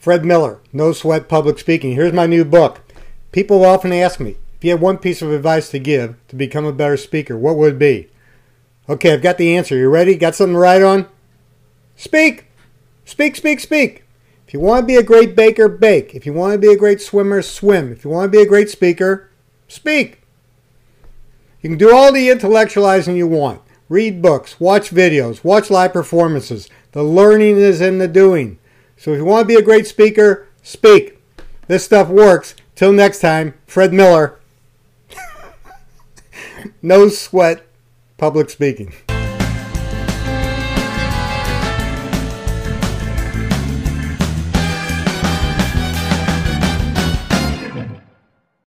Fred Miller, No Sweat Public Speaking. Here's my new book. People often ask me, if you had one piece of advice to give to become a better speaker, what would it be? Okay, I've got the answer. You ready? Got something to write on? Speak! Speak, speak, speak. If you want to be a great baker, bake. If you want to be a great swimmer, swim. If you want to be a great speaker, speak. You can do all the intellectualizing you want. Read books, watch videos, watch live performances. The learning is in the doing. So if you want to be a great speaker, speak. This stuff works. Till next time, Fred Miller. no sweat public speaking.